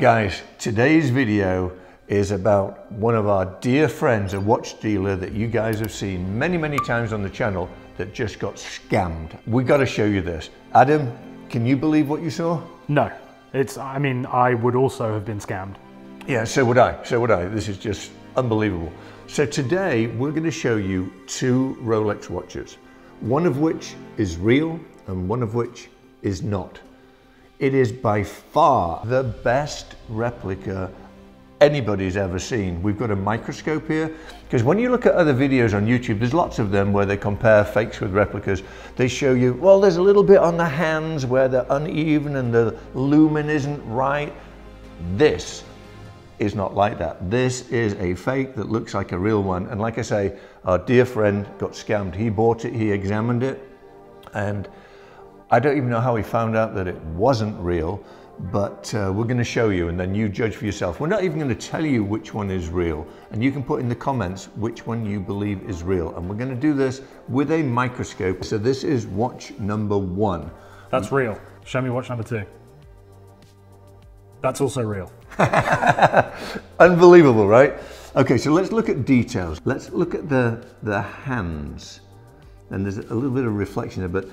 Guys, today's video is about one of our dear friends, a watch dealer that you guys have seen many, many times on the channel that just got scammed. We got to show you this. Adam, can you believe what you saw? No, it's. I mean, I would also have been scammed. Yeah, so would I. So would I. This is just unbelievable. So today we're going to show you two Rolex watches, one of which is real and one of which is not. It is by far the best replica anybody's ever seen. We've got a microscope here because when you look at other videos on YouTube, there's lots of them where they compare fakes with replicas. They show you, well, there's a little bit on the hands where they're uneven and the lumen isn't right. This is not like that. This is a fake that looks like a real one. And like I say, our dear friend got scammed. He bought it, he examined it, and I don't even know how he found out that it wasn't real, but uh, we're going to show you and then you judge for yourself. We're not even going to tell you which one is real, and you can put in the comments which one you believe is real. And we're going to do this with a microscope. So this is watch number one. That's real. Show me watch number two. That's also real. Unbelievable, right? Okay, so let's look at details. Let's look at the, the hands. And there's a little bit of reflection there, but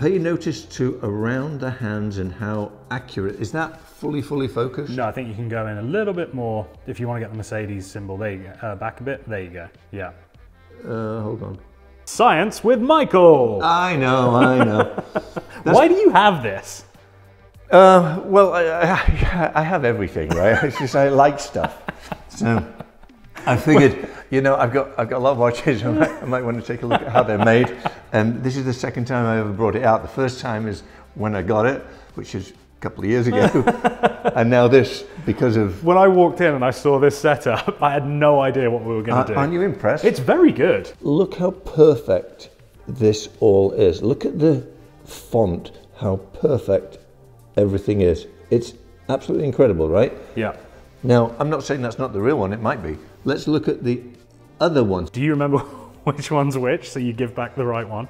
pay notice to around the hands and how accurate. Is that fully, fully focused? No, I think you can go in a little bit more if you want to get the Mercedes symbol. There you go. Uh, back a bit. There you go. Yeah. Uh, hold on. Science with Michael. I know, I know. Why do you have this? Uh, well, I, I, I have everything, right? It's just I like stuff. So I figured, you know, I've got I've got a lot of watches. I might, I might want to take a look at how they're made. And this is the second time I ever brought it out. The first time is when I got it, which is a couple of years ago, and now this because of. When I walked in and I saw this setup, I had no idea what we were going to uh, do. Aren't you impressed? It's very good. Look how perfect this all is. Look at the font, how perfect everything is. It's absolutely incredible, right? Yeah. Now, I'm not saying that's not the real one, it might be. Let's look at the other ones. Do you remember which one's which so you give back the right one?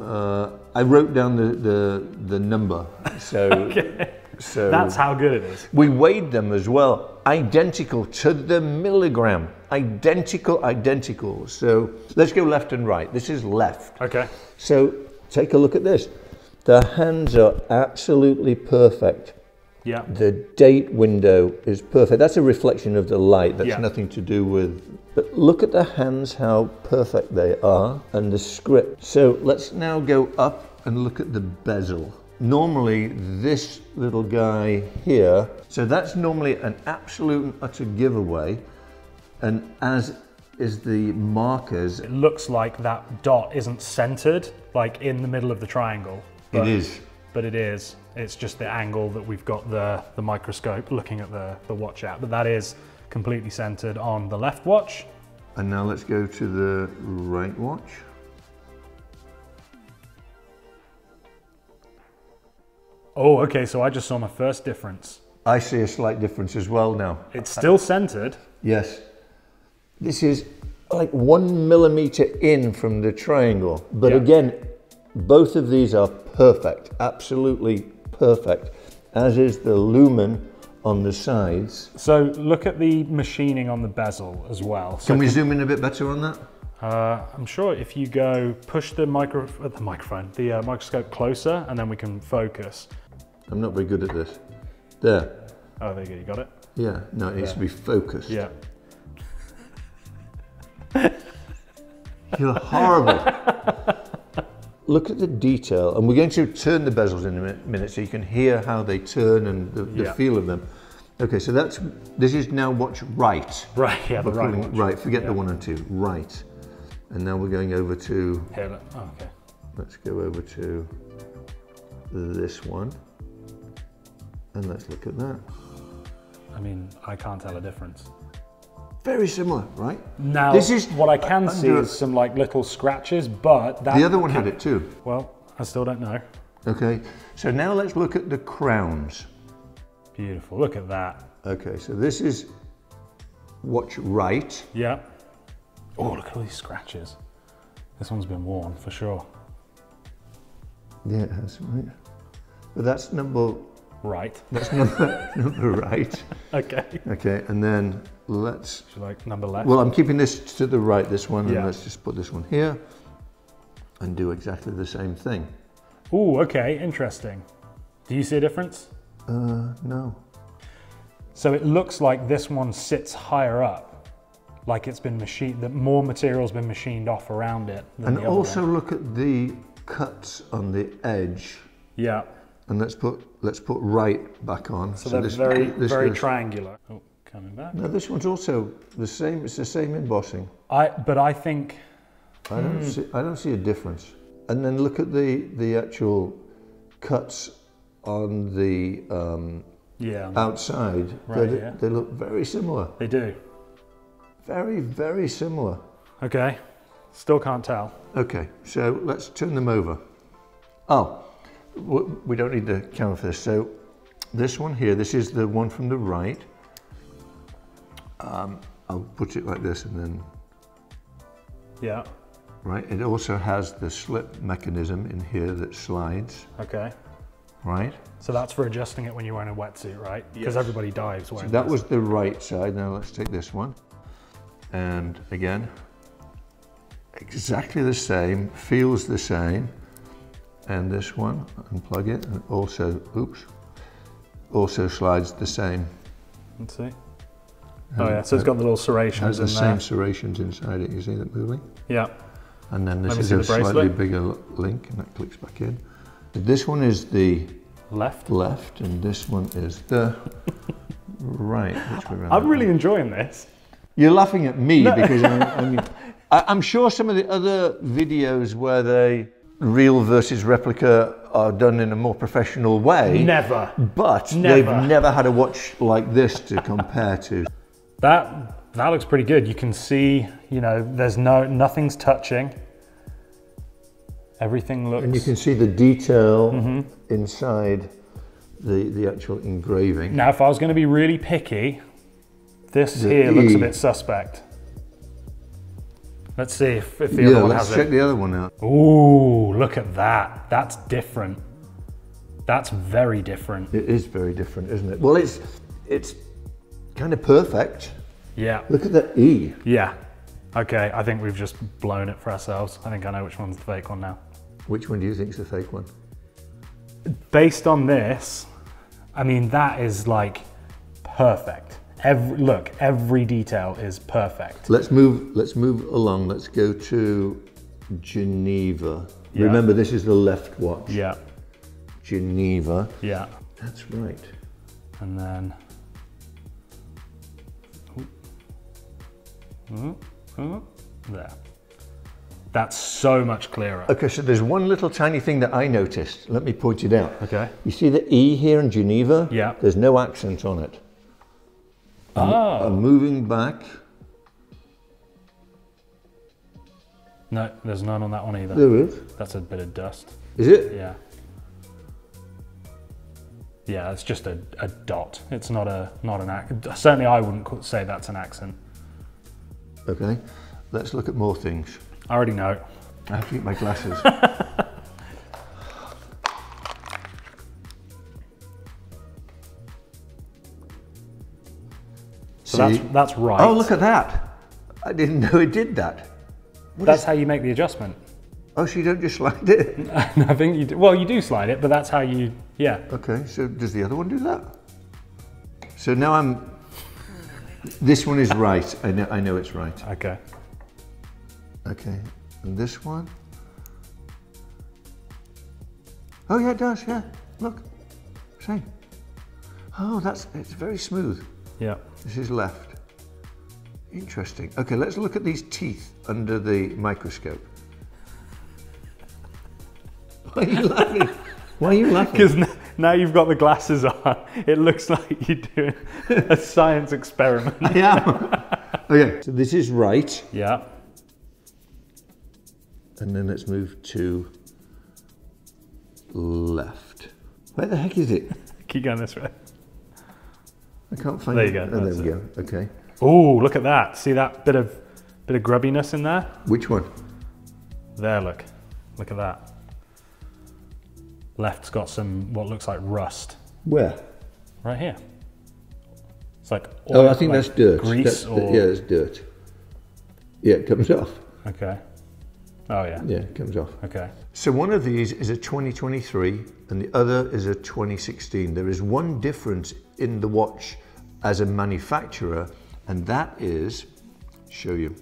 Uh, I wrote down the, the, the number. So, okay. so That's how good it is. we weighed them as well, identical to the milligram. Identical, identical. So let's go left and right. This is left. Okay. So take a look at this. The hands are absolutely perfect. Yeah. The date window is perfect. That's a reflection of the light. That's Yeah. nothing to do with. But look at the hands, how perfect they are, and the script. So let's now go up and look at the bezel. Normally, this little guy here, so that's normally an absolute and utter giveaway. And as is the markers, It looks like that dot isn't centered, like in the middle of the triangle. it but- is. But it is. It's just the angle that we've got the, the microscope looking at the, the watch at. But that is completely centered on the left watch. And now let's go to the right watch. Oh, okay, so I just saw my first difference. I see a slight difference as well now. It's still centered. Yes. This is like one millimeter in from the triangle. But Yeah. again, both of these are perfect, absolutely perfect, as is the lumen on the sides. So look at the machining on the bezel as well. So Can we zoom in a bit better on that? Uh, I'm sure if you go push the micro, uh, the microphone, the uh, microscope closer, and then we can focus. I'm not very good at this. There. Oh, there you go. You got it. Yeah, no, it needs to be focused. Yeah. You're horrible. Look at the detail, and we're going to turn the bezels in a minute so you can hear how they turn and the, the Yeah. feel of them. Okay, so that's this is now watch right. Right. Yeah. The right watch. right. Forget the one and two. Right, and now we're going over to. Here. Oh, okay. Let's go over to this one, and let's look at that. I mean, I can't tell a difference. Very similar, right? Now, This is what I can uh, see is some like little scratches, but that. The other one had it too. Well, I still don't know. Okay, so now let's look at the crowns. Beautiful. Look at that. Okay, so this is watch right. Yeah. Oh, look at all these scratches. This one's been worn for sure. Yeah, it has, right? But that's number right. That's number, number right. Okay. Okay, and then let's, like number left. well, I'm keeping this to the right, this one, and let's just put this one here and do exactly the same thing. Ooh, okay, interesting. Do you see a difference? Uh, no. So it looks like this one sits higher up, like it's been machined, that more material's been machined off around it than And the other also one. look at the cuts on the edge. Yeah, And let's put let's put right back on. so, they're this- very, this very goes- triangular. Oh, coming back. No, this one's also the same. It's the same embossing. I, but I think, I don't Hmm. see I don't see a difference. And then look at the the actual cuts on the um, yeah, outside. Right, they, yeah. they look very similar. they do. Very very similar. Okay, still can't tell. Okay, so let's turn them over. Oh, w- we don't need the camera for this. So this one here, this is the one from the right. Um, I'll put it like this and then, Yeah, right, it also has the slip mechanism in here that slides, okay. right? So that's for adjusting it when you're wearing a wetsuit, right? Because Yes. everybody dives wearing That this. was the right side. Now let's take this one. And again, exactly the same, feels the same. And this one, unplug it, and also, oops, also slides the same. Let's see. Oh yeah, so it's got the little it has serrations the same there. serrations inside it. You see that moving? Yeah, And then this is a slightly bigger link, and that clicks back in. This one is the left. left, and this one is the right. Which way round I'm really enjoying this. You're laughing at me because I'm, I mean, I, I'm sure some of the other videos where they real versus replica are done in a more professional way, Never. but Never. they've never had a watch like this to compare to. That that looks pretty good. You can see, you know, there's no nothing's touching. Everything looks. And you can see the detail mm-hmm. inside the, the actual engraving. Now, if I was going to be really picky, this The here looks a bit suspect. Let's see if, if the yeah, other one has it. Yeah, let's check the other one out. Ooh, look at that. That's different. That's very different. It is very different, isn't it? Well, it's it's kind of perfect. Yeah. Look at that E. Yeah. Okay, I think we've just blown it for ourselves. I think I know which one's the fake one now. Which one do you think is the fake one? Based on this, I mean, that is like perfect. Every, look, every detail is perfect. Let's move. Let's move along. Let's go to Geneva. Yeah. Remember, this is the left watch. Yeah, Geneva. yeah. That's right. And then. Ooh. Ooh, ooh, There. That's so much clearer. Okay, so there's one little tiny thing that I noticed. Let me point it out. Okay. You see the E here in Geneva? Yeah. There's no accent on it. Oh. I'm moving back. No, there's none on that one either. There is. That's a bit of dust. Is it? Yeah. Yeah, it's just a, a dot. It's not a not an accent. Certainly, I wouldn't say that's an accent. Okay. Let's look at more things. I already know. I have to get my glasses. So that's See? that's right. Oh, look at that. I didn't know it did that. that's how you make the adjustment. Oh, so you don't just slide it? I think you do, well, you do slide it, but that's how you. Yeah. Okay, so does the other one do that? So now I'm. This one is right. I know. I know it's right. Okay. Okay, and this one. Oh yeah, it does. Yeah, look, same. Oh, that's it's very smooth. This is left. Interesting. Okay, let's look at these teeth under the microscope. Why are you laughing? Why are you laughing? Because now you've got the glasses on, it looks like you're doing a science experiment. I am. okay, so this is right, Yeah. and then let's move to left. Where the heck is it? Keep going this way. I can't find There you go, Oh, there that's we go. Okay. Oh, look at that. See that bit of bit of grubbiness in there? Which one? There, look. Look at that. Left's got some what looks like rust Where? right here. It's like Oh, I think like that's dirt. Grease That's- or Yeah, it's dirt. Yeah, it comes off. okay. Oh yeah. Yeah, it comes off. Okay. So one of these is a 2023 and the other is a 2016. There is one difference in the watch as a manufacturer, and that is, show you,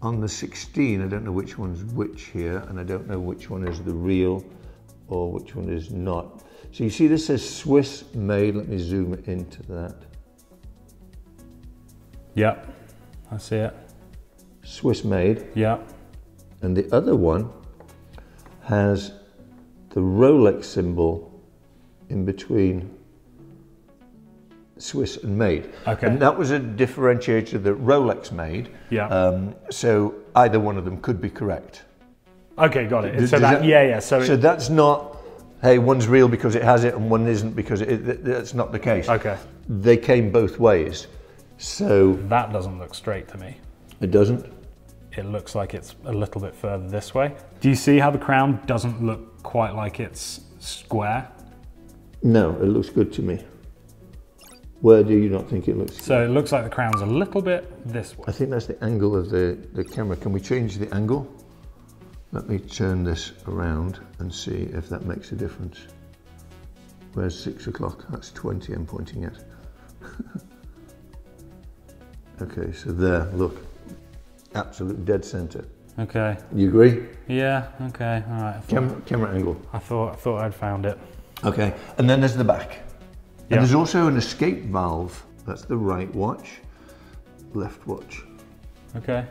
on the 16, I don't know which one's which here, and I don't know which one is the real or which one is not. So you see this says Swiss made, let me zoom into that. Yep. I see it. Swiss made, Yep. and the other one has the Rolex symbol in between Swiss and made. Okay. And that was a differentiator that Rolex made. Yeah. Um, so either one of them could be correct. Okay, got it. So that, that- yeah, yeah. So, So it, that's not, hey, one's real because it has it and one isn't because it, it, that's not the case. okay. They came both ways. So That doesn't look straight to me. it doesn't. It looks like it's a little bit further this way. Do you see how the crown doesn't look quite like it's square? No, it looks good to me. Where do you not think it looks? So it looks like the crown's a little bit this way. I think that's the angle of the, the camera. Can we change the angle? Let me turn this around and see if that makes a difference. Where's six o'clock? That's 20 I'm pointing at. okay, so there, look. Absolute dead center. Okay. You agree? Yeah. Okay. All right. Thought, Camera, camera angle. I thought I thought I'd found it. Okay, and then there's the back. Yeah. And there's also an escape valve. That's the right watch, left watch. Okay.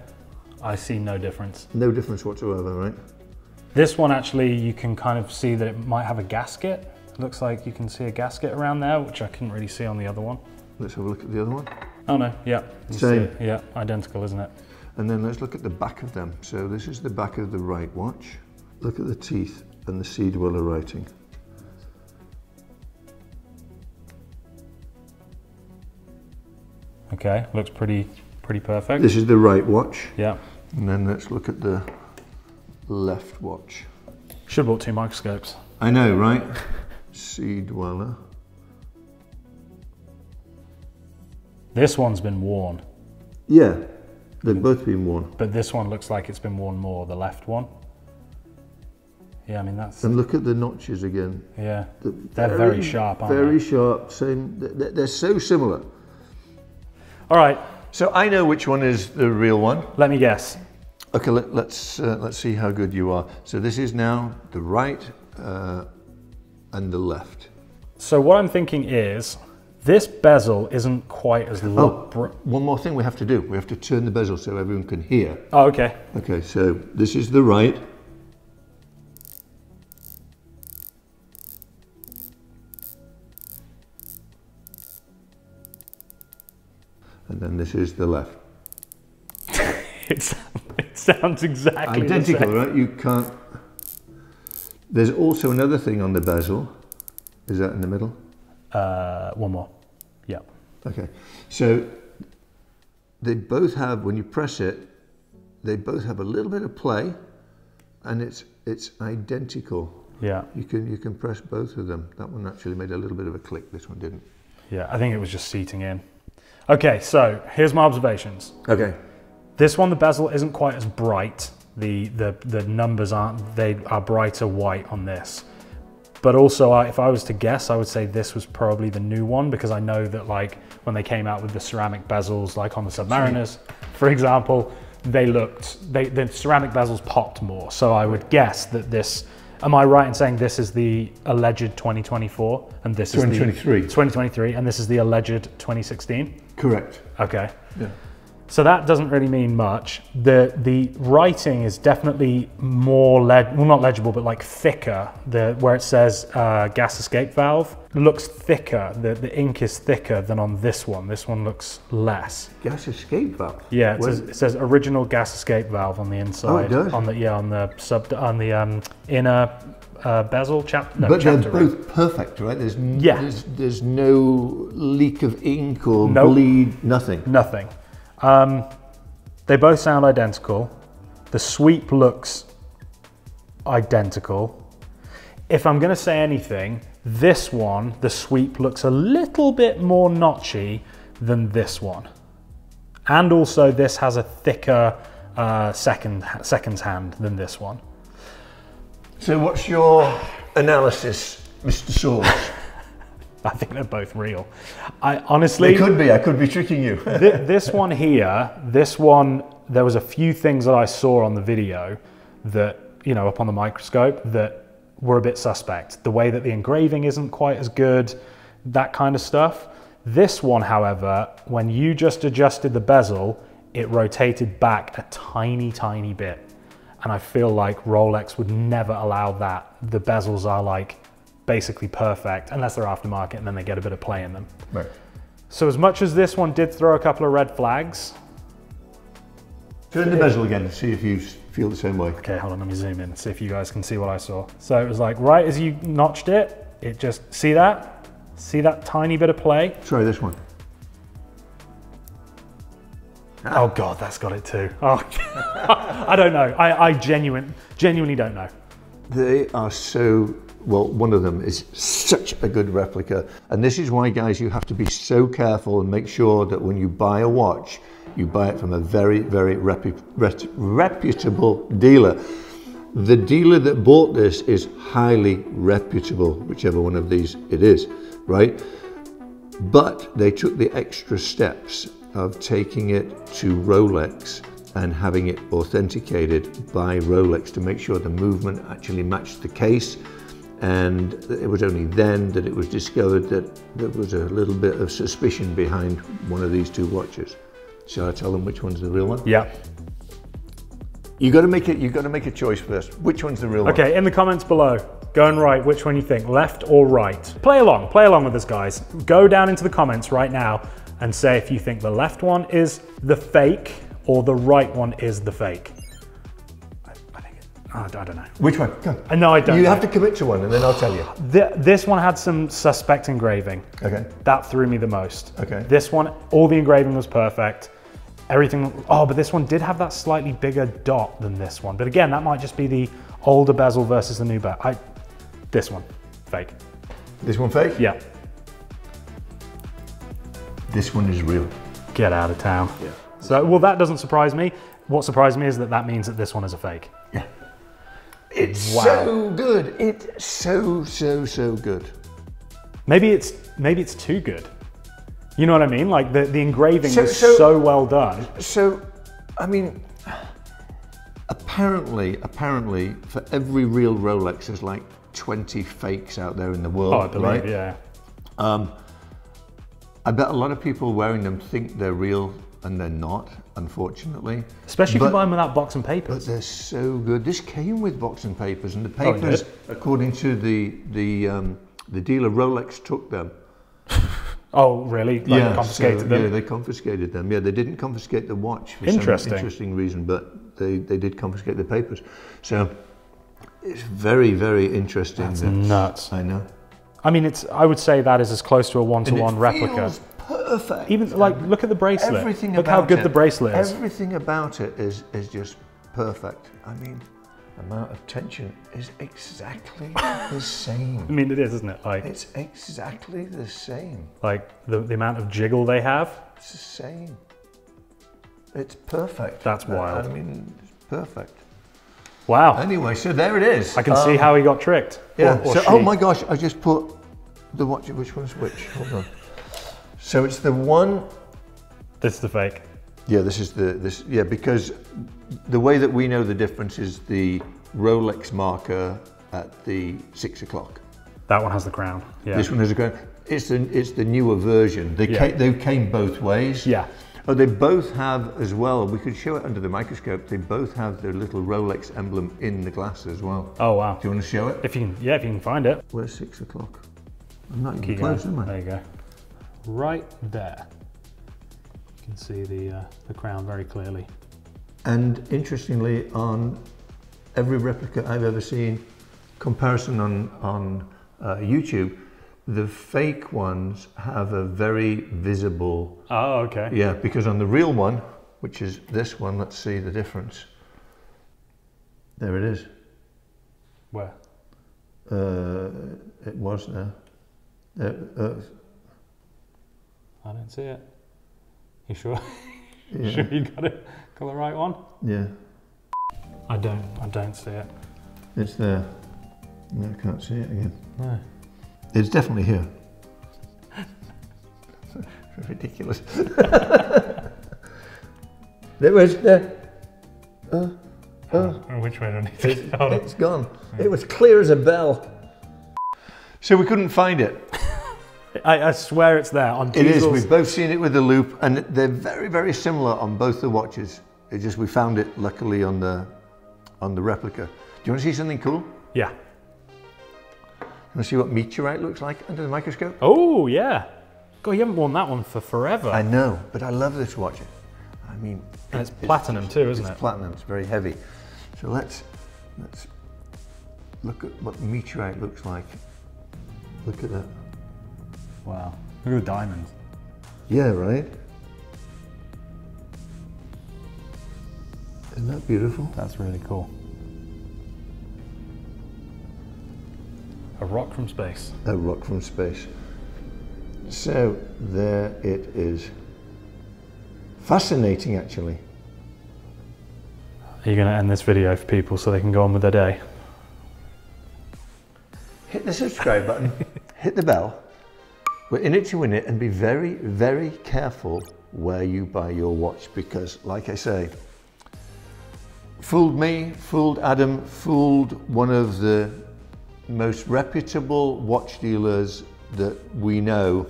I see no difference. No difference whatsoever, right? This one actually, you can kind of see that it might have a gasket. It looks like you can see a gasket around there, which I couldn't really see on the other one. Let's have a look at the other one. Oh no, yeah. you see Same. it. Yeah, identical, isn't it? And then let's look at the back of them. So this is the back of the right watch. Look at the teeth and the Sea Dweller writing. Okay, looks pretty pretty perfect. This is the right watch. Yeah. And then let's look at the left watch. Should have bought two microscopes. I know, right? Sea Dweller. This one's been worn, Yeah, they've both been worn. but this one looks like it's been worn more, the left one. Yeah, I mean that's And look at the notches again. yeah. The They're very sharp, aren't very they? sharp. Same. They're, they're so similar. All right, So I know which one is the real one. let me guess. Okay, let, let's uh, let's see how good you are. So this is now the right uh, and the left. So what I'm thinking is this bezel isn't quite as Oh, look. br- one more thing we have to do. We have to turn the bezel so everyone can hear. oh, okay. Okay, so this is the right. And then this is the left. It sounds exactly Identical, right? You can't. There's also another thing on the bezel. Is that in the middle? Uh, one more. Yeah. Okay. So they both have, when you press it, they both have a little bit of play, and it's it's identical. Yeah. You can you can press both of them. That one actually made a little bit of a click. This one didn't. Yeah. I think it was just seating in. Okay, so here's my observations. Okay. This one, the bezel isn't quite as bright. The the the numbers aren't. They are brighter white on this. But also, I, if I was to guess, I would say this was probably the new one because I know that like when they came out with the ceramic bezels, like on the Submariners, for example, they looked they the ceramic bezels popped more. So I would guess that this. Am I right in saying this is the alleged 2024 and this is 2023. 2023 and this is the alleged 2016? Correct. Okay. Yeah. So that doesn't really mean much. The the writing is definitely more leg well not legible but like thicker. The where it says uh, gas escape valve looks thicker. The the ink is thicker than on this one. This one looks less. Gas escape valve. Yeah, it says, it says original gas escape valve on the inside. Oh, it does? On the yeah on the sub on the um, inner uh, bezel chap. No, but they're ring. both perfect, right? There's Yeah. There's, there's no leak of ink or Nope. bleed. Nothing. Nothing. Um, they both sound identical. The sweep looks identical. If I'm going to say anything, This one, the sweep looks a little bit more notchy than this one. And also this has a thicker uh, second, seconds hand than this one. So what's your analysis, Mr. Swords? I think they're both real. I honestly, It could be. I could be tricking you. Thi- this one here, this one, there was a few things that I saw on the video that, you know, up on the microscope that were a bit suspect. The way that the engraving isn't quite as good, that kind of stuff. This one, however, when you just adjusted the bezel, it rotated back a tiny, tiny bit. And I feel like Rolex would never allow that. The bezels are like basically perfect, unless they're aftermarket and then they get a bit of play in them. right. So as much as this one did throw a couple of red flags, Turn the bezel again. See if you feel the same way. okay, hold on, let me zoom in, see if you guys can see what I saw. So it was like right as you notched it, it just see that, see that tiny bit of play. Try this one. Oh god, that's got it too. Oh, I don't know. I, I genuine, genuinely don't know. They are so well. One of them is such a good replica, and this is why, guys, you have to be so careful and make sure that when you buy a watch, you buy it from a very, very repu- reputable dealer. The dealer that bought this is highly reputable, whichever one of these it is, right? But they took the extra steps of taking it to Rolex and having it authenticated by Rolex to make sure the movement actually matched the case. And it was only then that it was discovered that there was a little bit of suspicion behind one of these two watches. Shall I tell them which one's the real one? Yeah. You got to make it. You got to make a choice first. Which one's the real one? Okay, in the comments below, go and write which one you think, left or right. Play along, play along with us, guys. Go down into the comments right now and say if you think the left one is the fake or the right one is the fake. I, I think it, I don't know. Which one? Go. Uh, I I don't. You know. have to commit to one, and then I'll tell you. Th- this one had some suspect engraving. Okay. That threw me the most. Okay. This one, all the engraving was perfect. Everything. Oh, but this one did have that slightly bigger dot than this one. But again, that might just be the older bezel versus the new bezel. I. This one, fake. This one fake. Yeah. This one is real. Get out of town. Yeah. So, well, that doesn't surprise me. What surprised me is that that means that this one is a fake. Yeah. It's Wow. so good. It's so so so good. Maybe it's maybe it's too good. You know what I mean? Like the, the engraving So- was so- so well done. So, I mean, apparently, apparently, for every real Rolex, there's like 20 fakes out there in the world. Oh, I believe, right? yeah. Um, I bet a lot of people wearing them think they're real and they're not, unfortunately. Especially if But- you buy them without box and papers. But they're so good. This came with box and papers, and the Oh, papers, did? according to the the um, the dealer, Rolex took them. Oh, really? Like confiscated so, them? Yeah, they confiscated them. Yeah, they didn't confiscate the watch for Interesting. some interesting reason, but they, they did confiscate the papers. So it's very, very interesting. That's that- nuts. I know. I mean, it's. I would say that is as close to a one-to-one replica. feels perfect. Even like, look at the bracelet. everything look about how good it, the bracelet is. Everything about it is is just perfect. I mean, amount of tension is exactly the same. I mean, it is, isn't it? Like, It's exactly the same. like the, the amount of jiggle they have. It's the same. It's perfect. That's wild. I mean, it's perfect. Wow. Anyway, so there it is. I can see Um, how he got tricked. Yeah. Or- or so, oh my gosh, I just put the watch. Which one's which? Hold on. So it's the one. This is the fake. Yeah, this is the this. Yeah, because the way that we know the difference is the Rolex marker at the six o'clock. That one has the crown. Yeah. This one has a crown. It's the it's the newer version. They Yeah. came, they came both ways. Yeah. Oh, they both have as well. We could show it under the microscope. They both have their little Rolex emblem in the glass as well. Oh wow. Do you want to show it? If you can, yeah, if you can find it. Where's six o'clock? I'm not even close, going. am I? There you go. Right there. You can see the uh, the crown very clearly. And interestingly, on every replica I've ever seen, comparison on on uh, YouTube, the fake ones have a very visible. Oh, okay. Yeah, because on the real one, which is this one, let's see the difference. There it is. Where? Uh, it was now. Uh, uh, I don't see it. You sure? yeah. sure you got it? Got the right one? yeah, I don't. I don't see it. it's there. No, I can't see it again. No. It's definitely here. Ridiculous. there was there. Uh, uh, Which way do I need to it's, go? It's gone. It was clear as a bell. So we couldn't find it. I, I swear it's there on It is. We've both seen it with the loupe, and they're very, very similar on both the watches. It's just we found it luckily on the on the replica. Do you want to see something cool? You Yeah. want to see what meteorite looks like under the microscope? Oh yeah. God, you haven't worn that one for forever. I know, but I love this watch. I mean, and it's platinum too, isn't it's it? It's platinum. It's very heavy. So let's let's look at what meteorite looks like. Look at that. Wow. Look at the diamonds. Yeah, right. Isn't that beautiful? That's really cool. A rock from space. A rock from space. So there it is. Fascinating, actually. Are you going to end this video for people so they can go on with their day? Hit the subscribe button, hit the bell. We're in it to win it, and be very, very careful where you buy your watch because, like I say, fooled me, fooled Adam, fooled one of the most reputable watch dealers that we know,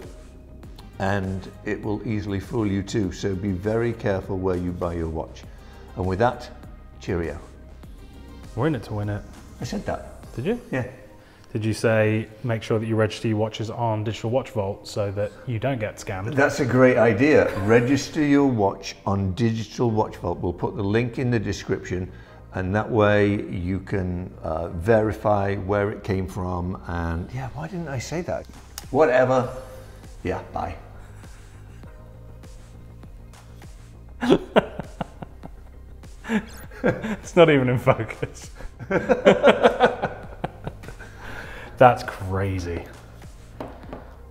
and it will easily fool you too. So be very careful where you buy your watch. And with that, cheerio. We're in it to win it. I said that. Did you? Yeah. Did you say make sure that you register your watches on Digital Watch Vault so that you don't get scammed? That's a great idea. Register your watch on Digital Watch Vault. We'll put the link in the description, and that way you can uh, verify where it came from. And yeah, why didn't I say that? Whatever. Yeah, bye. It's not even in focus. That's crazy.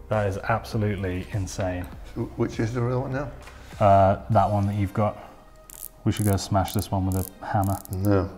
That is absolutely insane. Which is the real one now? Uh, that one that you've got. We should go smash this one with a hammer. No.